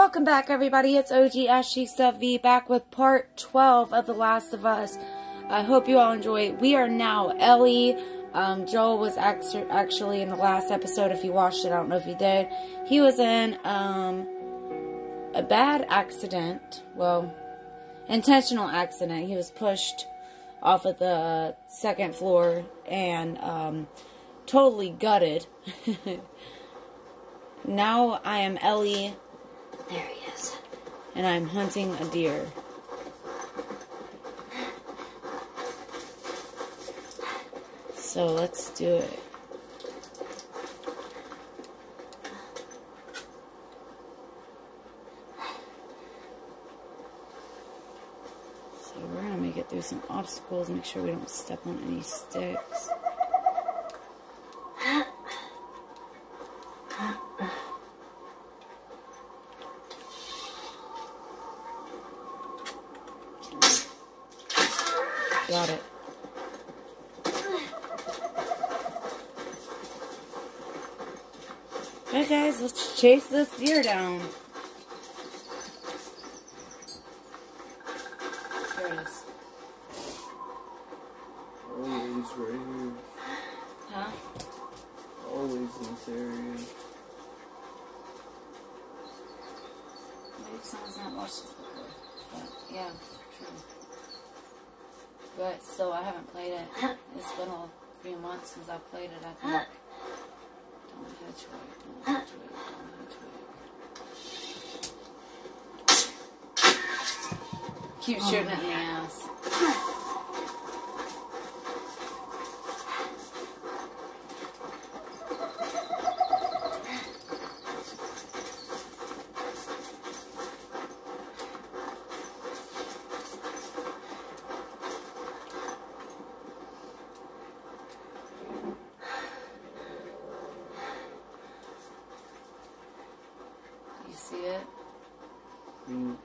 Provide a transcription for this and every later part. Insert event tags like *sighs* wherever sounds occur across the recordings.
Welcome back, everybody. It's OG Ash Cheeks Dubvee back with part 12 of The Last of Us. I hope you all enjoy. We are now Ellie. Um, Joel was actually in the last episode. If you watched it, I don't know if you did. He was in um, a bad accident. Well, intentional accident. He was pushed off of the second floor and um, totally gutted. *laughs* now I am Ellie. There he is. And I'm hunting a deer. So let's do it. So we're to make it through some obstacles, make sure we don't step on any sticks. Got it. Hey guys, let's chase this deer down. There it is. Always right here. Huh? Always in this area. Maybe someone's not watched this before. But yeah, true. But still, I haven't played it. It's been a few months since I played it, I think. Keep shooting it in the ass. You see it? Mm.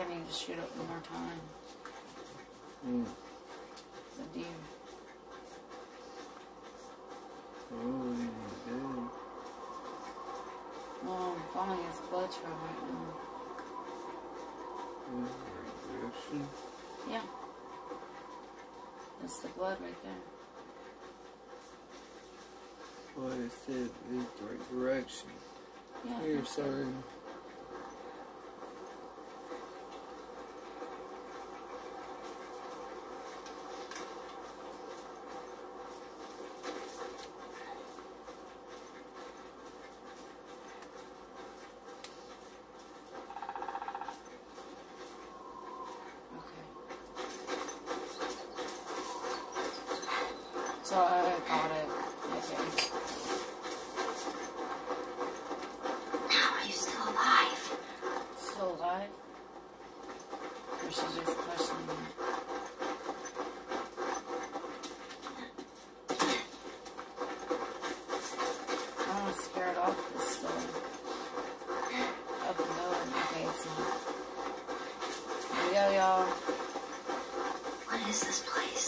I feel like I need to shoot it one more time. Mm. The deer. Oh, yeah, yeah. Well, I'm following his blood trail right now. Direction. Yeah. That's the blood right there. Well, I said it's the right direction. Yeah. Here, sorry. Okay. So I got it. Okay. How are you still alive? Still alive? Or she just questioning it? I'm not scared off this still. Up and going. Okay, it's not. Here we go, y'all. What is this place?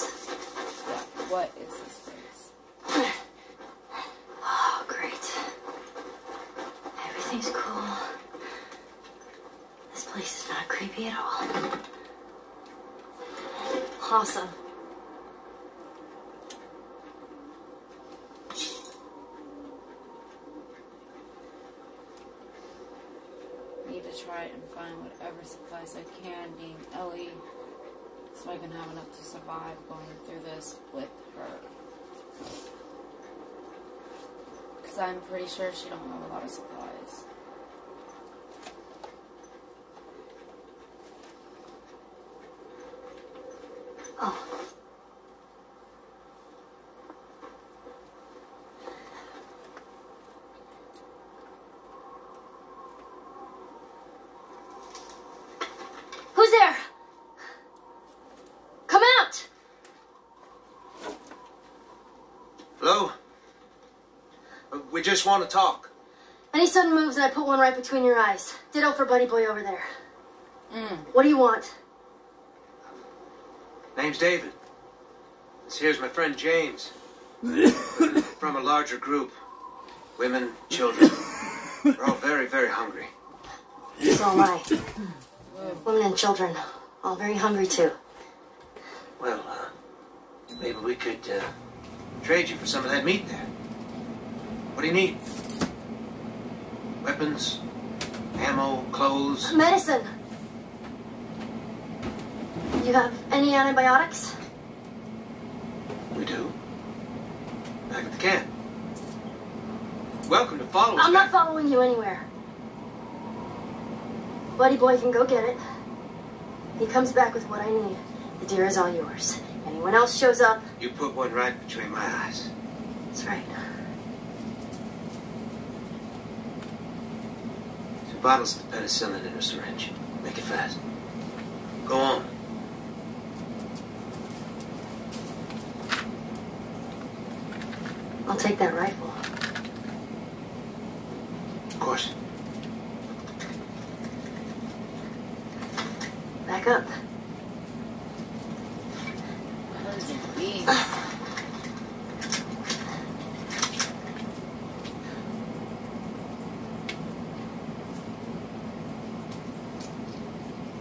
Yeah, what is this place? Oh, great. Everything's cool. This place is not creepy at all. Awesome. Need to try and find whatever supplies I can, being Ellie, so I can have enough to survive going through this with her. Because I'm pretty sure she don't have a lot of supplies. Oh. Who's there? Come out! Hello? Uh, We just want to talk. Any sudden moves and I put one right between your eyes. Ditto for Buddy Boy over there. Mm. What do you want? Name's David. This here's my friend James. *coughs* From a larger group. Women, children. We're all very, very hungry. So am I. Women and children, all very hungry too. Well, uh, maybe we could uh, trade you for some of that meat there. What do you need? Weapons, ammo, clothes. Medicine. You have any antibiotics? We do. Back at the camp. Welcome to follow us. I'm not following you anywhere. Buddy Boy can go get it. He comes back with what I need. The deer is all yours. Anyone else shows up, You put one right between my eyes. that's right. Bottles of penicillin in a syringe. Make it fast. Go on. I'll take that rifle. Of course. Back up. Those are beans.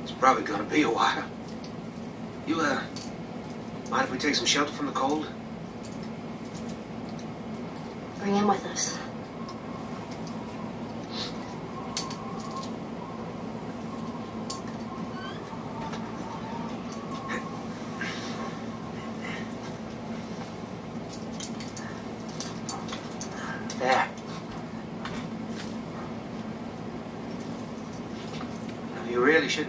It's probably gonna be a while. You, uh, mind if we take some shelter from the cold? Bring him with us. There. Now, You really shouldn't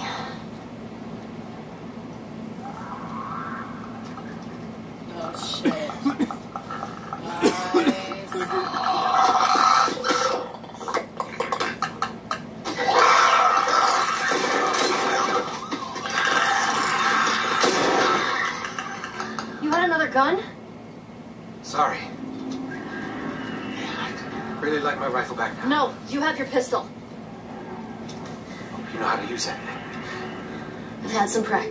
Pistol. You know how to use that thing. I've had some practice.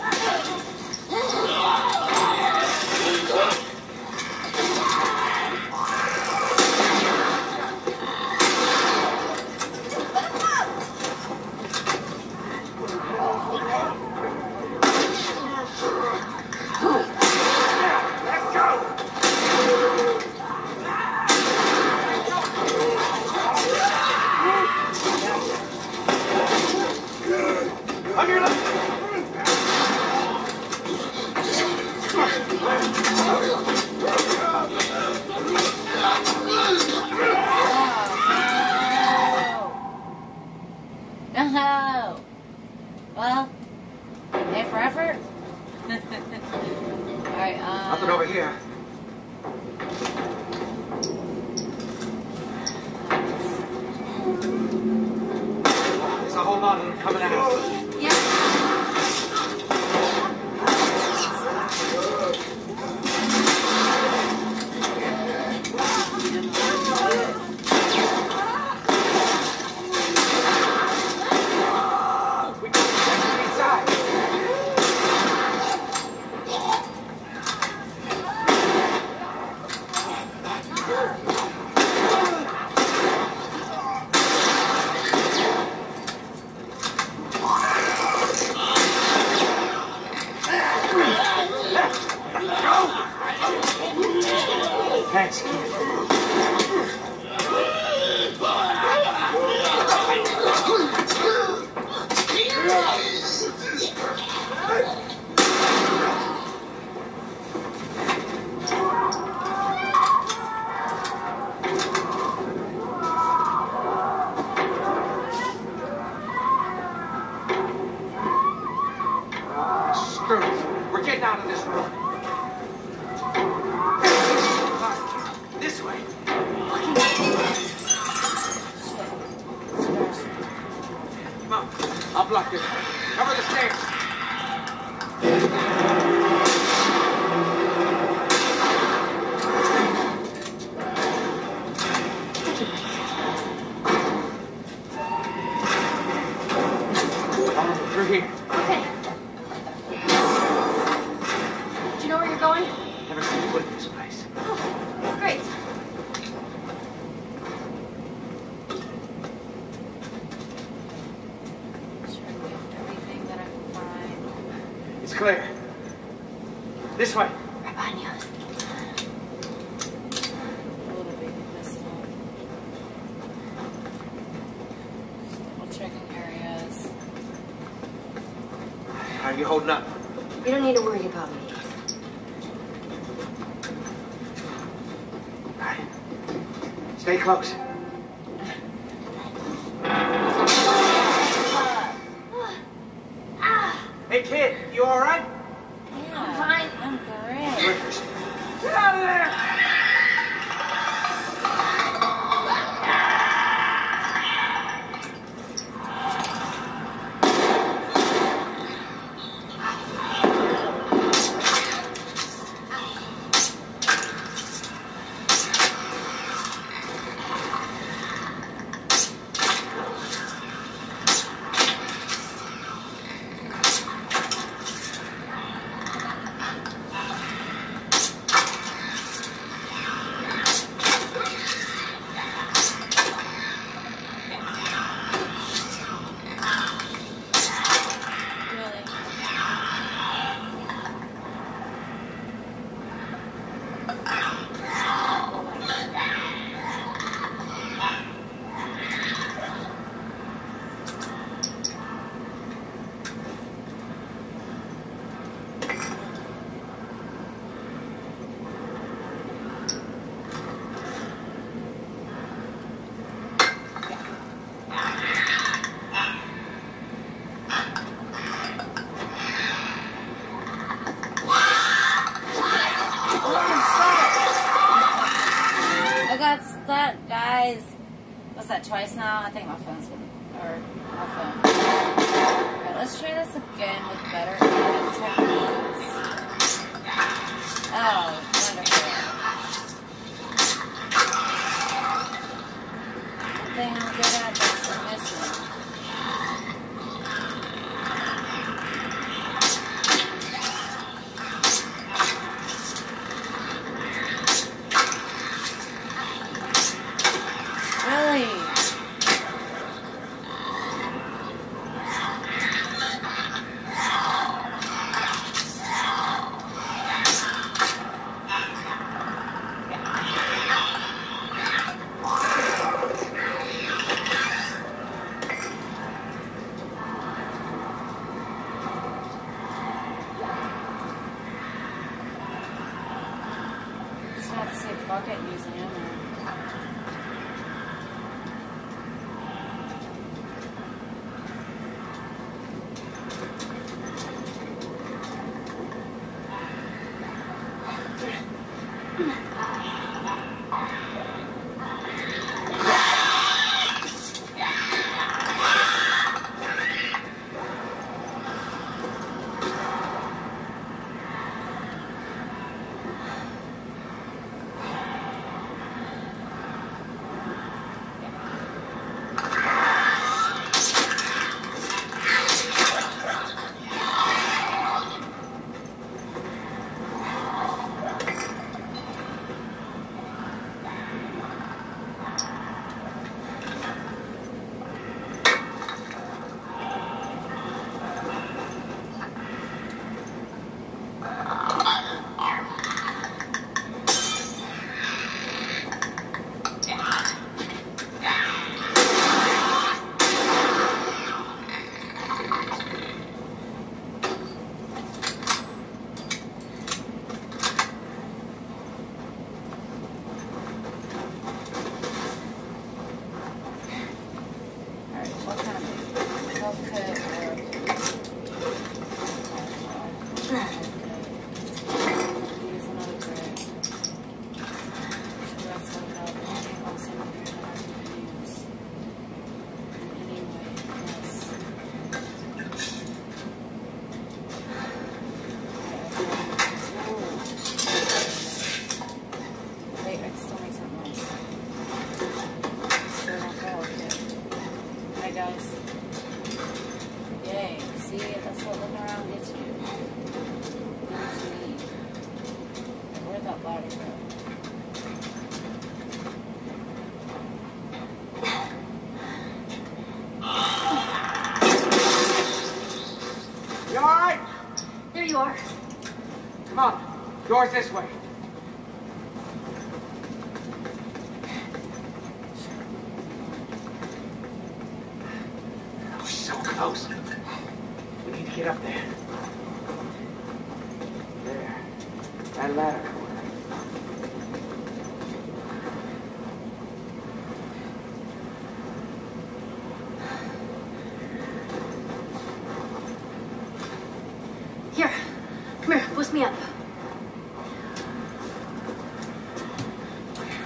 this way.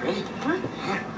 Huh?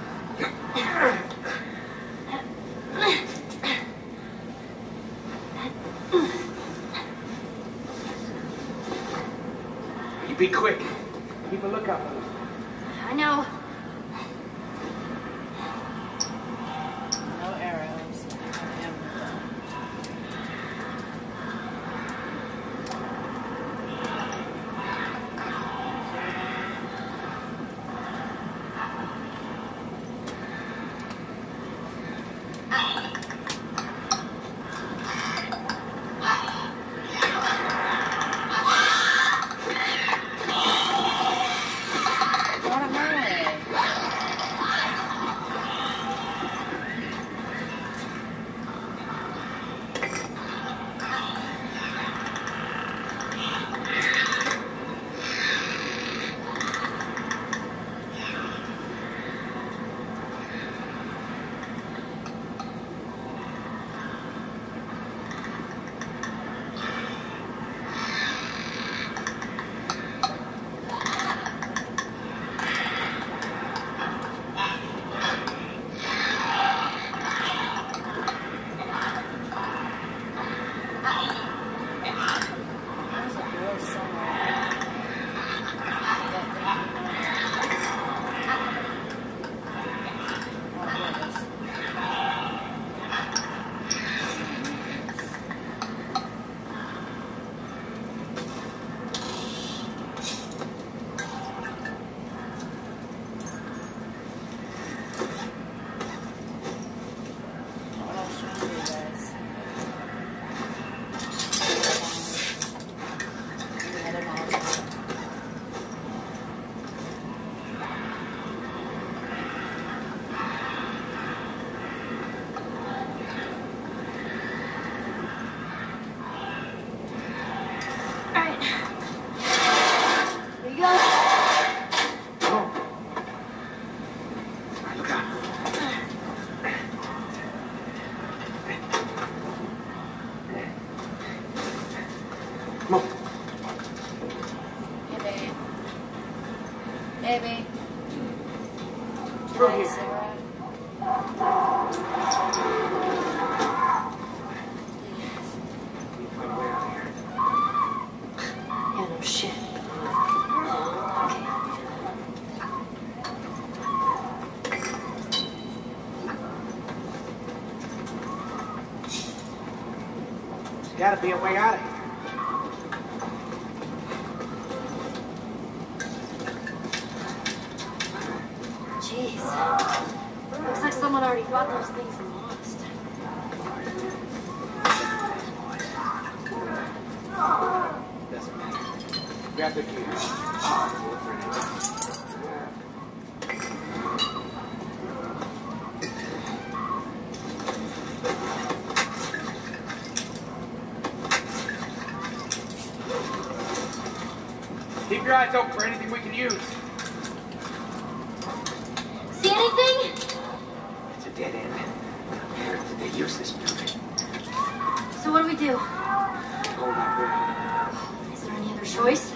got to be a way out of here. your eyes open for anything we can use. See anything? It's a dead end. They use this building. So what do we do? Hold on. Is there any other choice?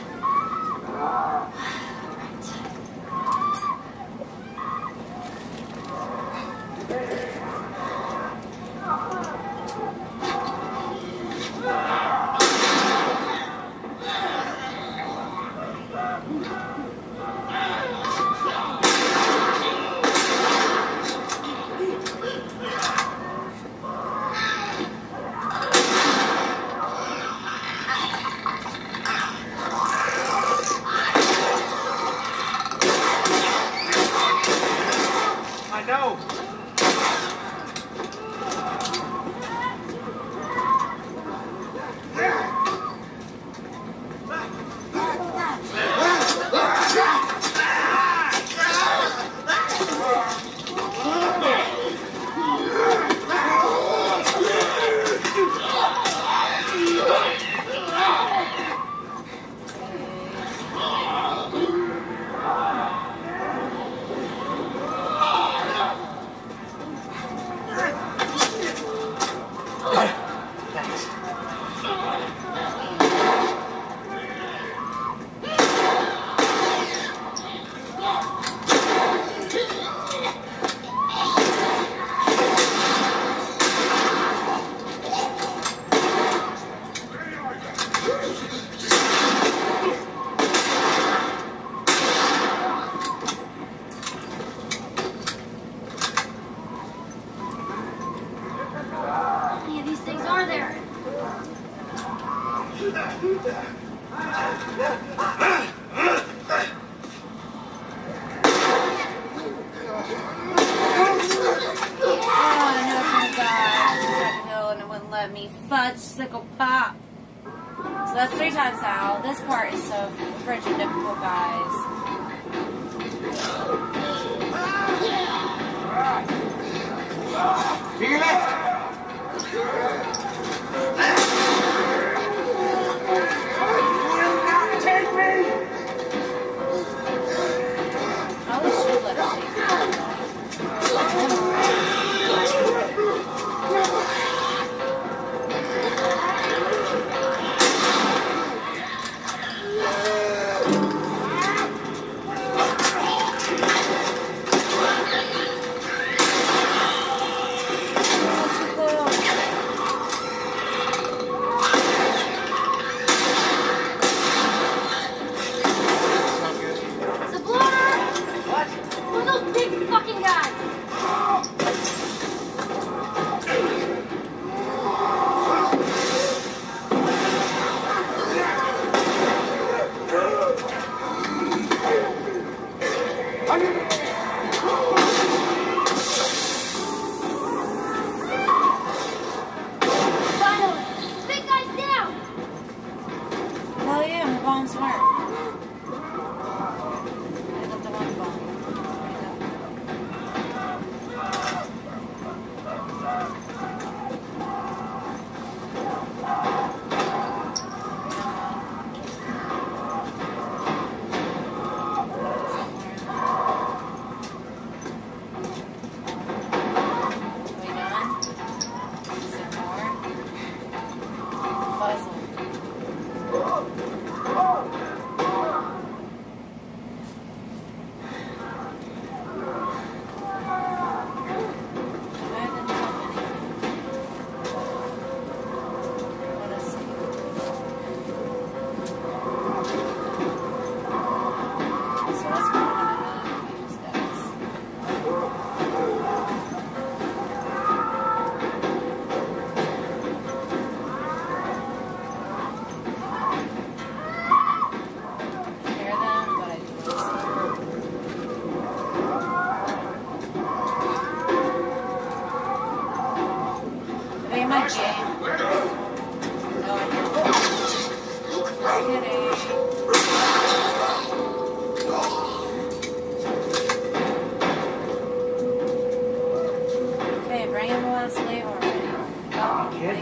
the last layer already. Oh, kid.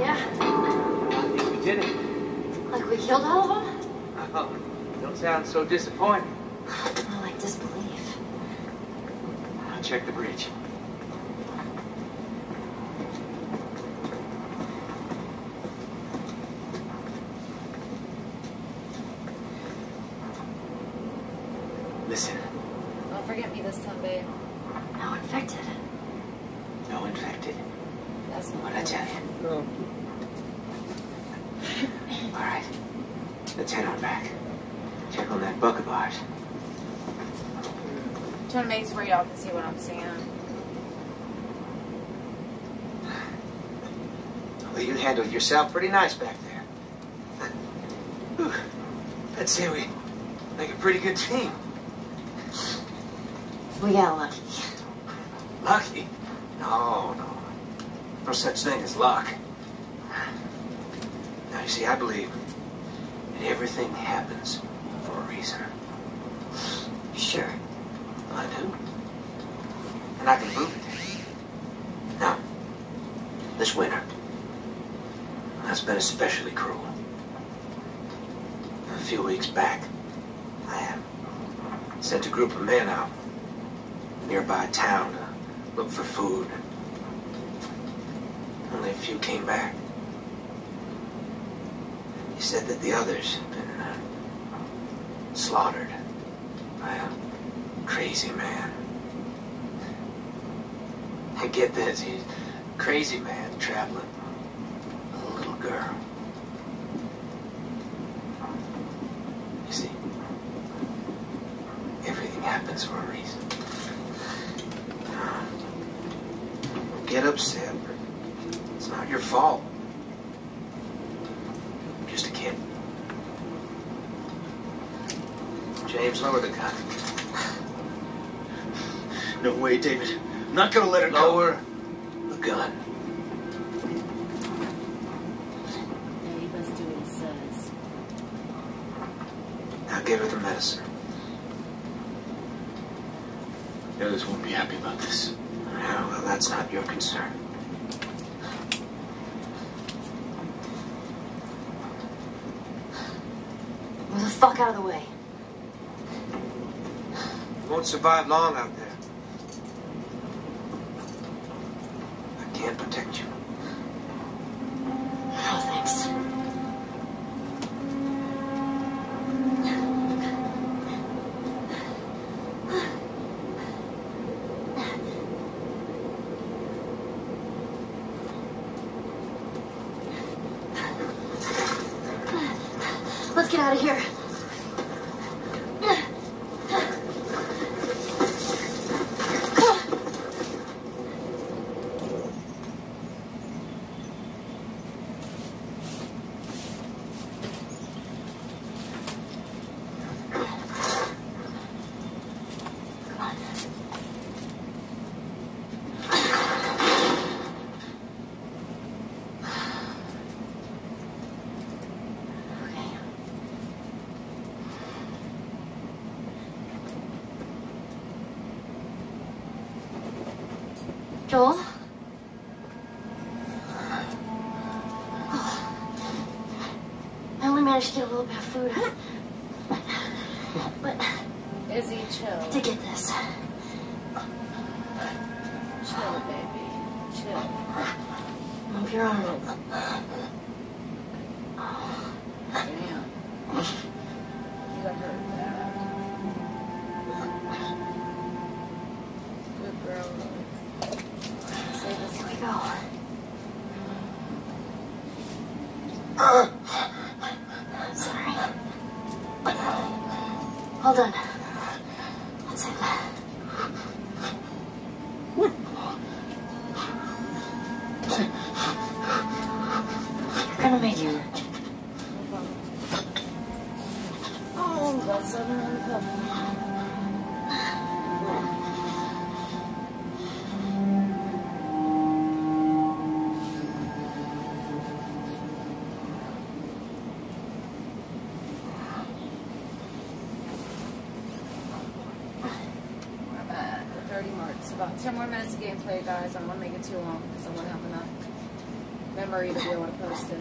Yeah. I think we did it. Like we killed all of them? Oh, don't sound so disappointed. *sighs* I like disbelief. I'll check the breach. Yourself pretty nice back there. I'd say we make a pretty good team. We got lucky. Lucky? No, no. No such thing as luck. Now, you see, I believe that everything happens for a reason. Sure. I do. And I can prove it. Now, this winter, has been especially cruel. A few weeks back, I uh, sent a group of men out nearby town to look for food. Only a few came back. He said that the others had been uh, slaughtered by a crazy man. I get this, he's a crazy man traveling girl. You see, everything happens for a reason. Don't Get upset. It's not your fault. I'm just a kid. James, lower the gun. No way, David. I'm not gonna let her go. Lower the gun. Yeah, he must do what he says. Now give her the medicine. The others won't be happy about this. Yeah, well, that's not your concern. Move the fuck out of the way. You won't survive long out there. I can't protect you. No thanks. Let's get out of here. Come on. Okay. Joel? Oh. I only managed to get a little bit of food. But Izzy, chill. to get this. Gameplay, guys. I don't want to make it too long because I want to have enough memory to be able to post it.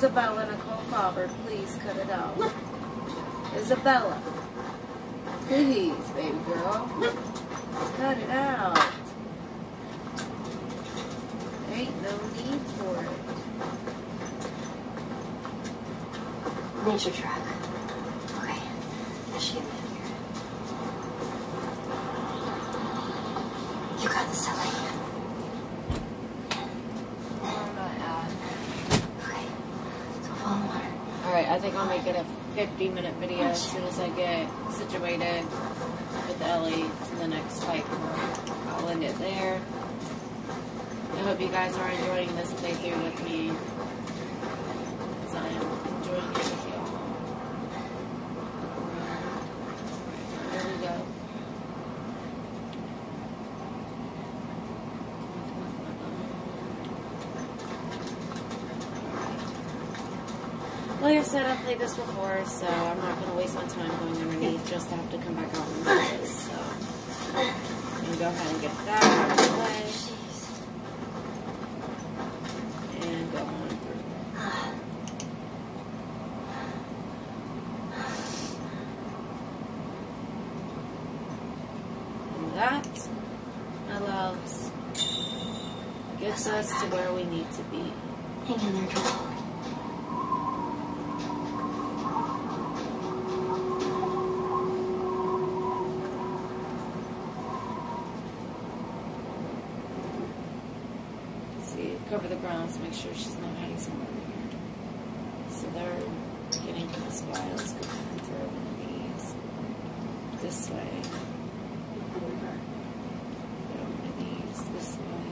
Isabella Nicole Faber, please cut it out. Isabella, please, baby girl, cut it out. Ain't no need for it. Nature track. Okay. Now she get me in here. You got this, Ellie. Where am I at? Okay. So follow water. Alright, I think I'll make it a 50 minute video as soon as I get situated with Ellie to the next fight. I'll end it there. I hope you guys are enjoying this playthrough with me. Because I am enjoying it with y'all. There we go. I said, I've played this before, so I'm not going to waste my time going underneath just to have to come back out and do this. So, I'm going to go ahead and get that out of the way and go on through. And that, my loves, gets us to where we need to be. Hang in there, Joel. See, cover the grounds, make sure she's not hiding somewhere weird. So they're getting this way. Let's go ahead and throw one of these this way. Throw one of these this way.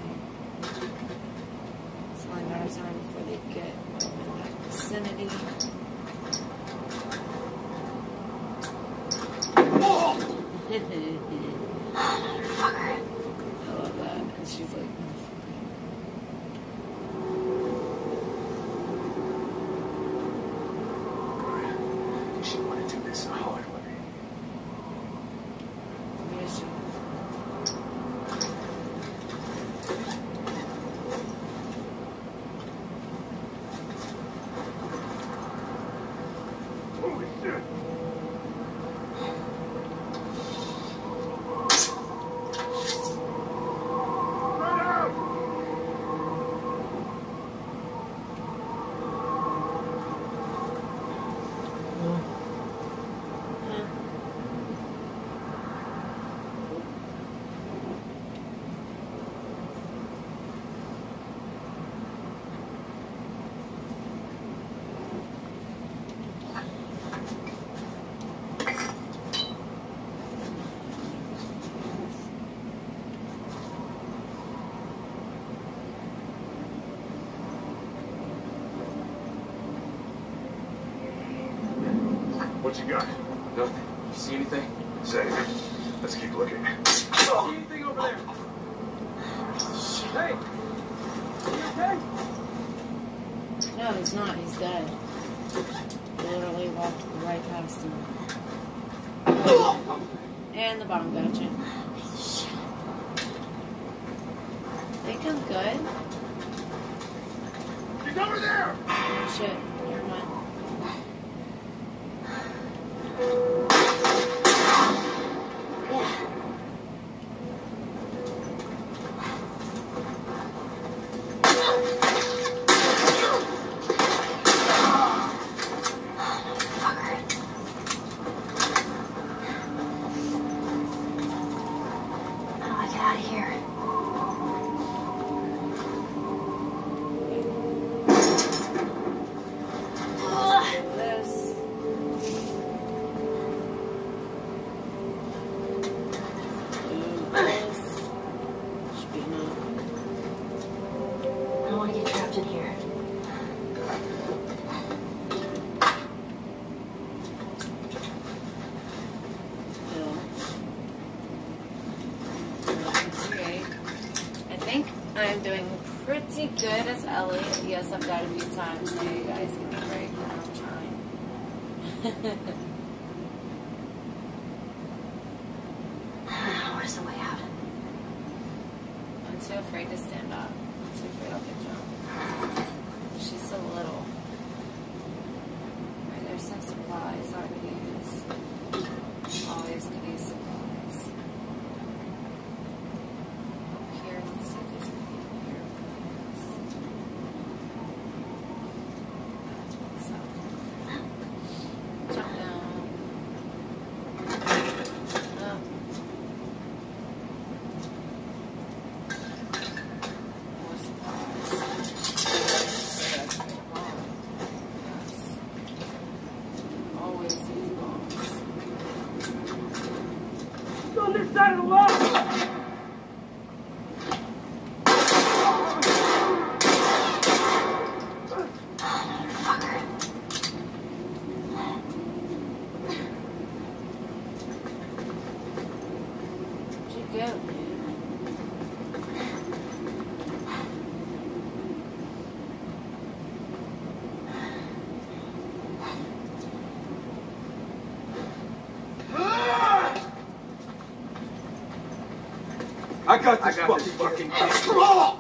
Selling matters time before they get in that vicinity. Fucker. I love that. And she's like, She wanted to do this the hard way. where's she? What you got? Nothing. You see anything? Same. Let's keep looking. See anything over there? Hey! You okay? No, he's not. He's dead. He literally walked right past him. And the bomb got you. Think I'm good? He's over there! Oh, shit. Ellie. Yes, I've died a few times. So you guys give me a break. I'm trying. *sighs* Where's the way out? I'm too afraid to stand up. I'm too afraid I'll get jumped. She's so little. Right, there's some supplies I could use. Always could use supplies. Up here, let's see if there's anything up here. So, jump down. Up. More supplies. Yes. Always use bombs. On this side of the wall! Fucker. Where'd you go, dude? I got this I got this fucking fucking kid.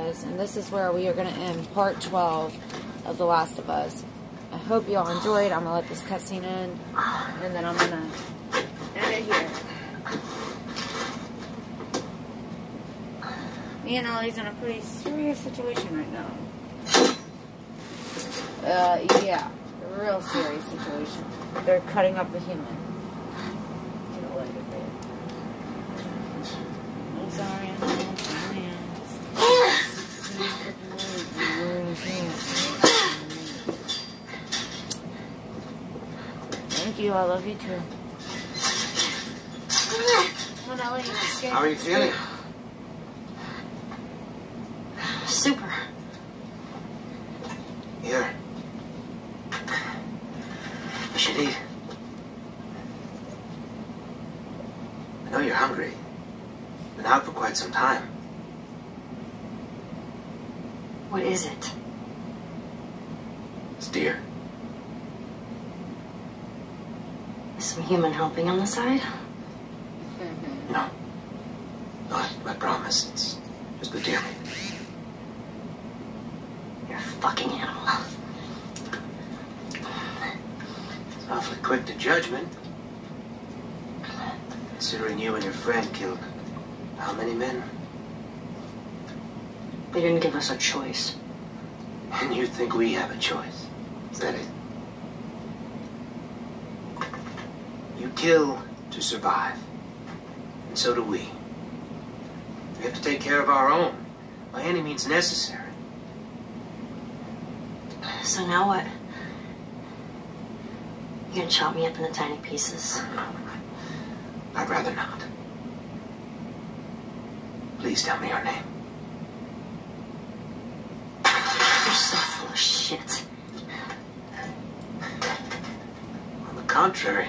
And this is where we are going to end part 12 of The Last of Us. I hope you all enjoyed. I'm going to let this cutscene end, and then I'm going to end it here. Me and Ellie's in a pretty serious situation right now. Uh, yeah, real serious situation. They're cutting up the human. you. I love you too. How are you feeling? Super. Helping on the side? No. No, I, I promise. It's just the deer meat. You're a fucking animal. It's awfully quick to judgment. Considering you and your friend killed how many men? They didn't give us a choice. And you think we have a choice? Is that it? You kill to survive. And so do we. We have to take care of our own by any means necessary. So now what? You're gonna chop me up into tiny pieces? I'd rather not. Please tell me your name. You're so full of shit. On the contrary,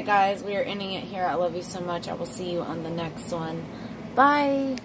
guys, we are ending it here. I love you so much. I will see you on the next one. Bye.